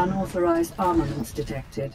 Unauthorized armaments detected.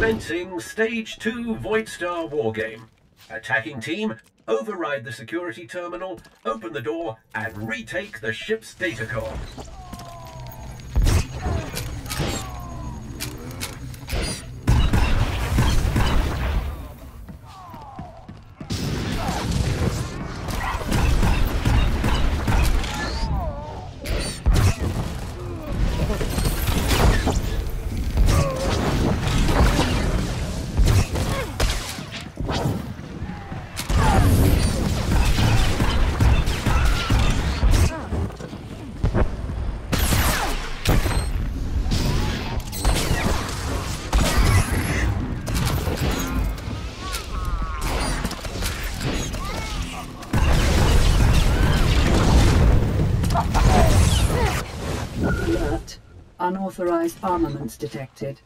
Commencing Stage 2 Voidstar Wargame. Attacking team, override the security terminal, open the door, and retake the ship's data core. Alert. Unauthorized armaments detected.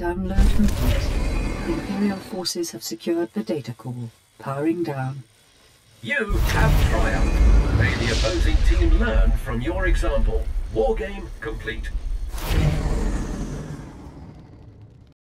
Download complete. Imperial forces have secured the data core. Powering down. You have triumphed. May the opposing team learn from your example. Wargame complete.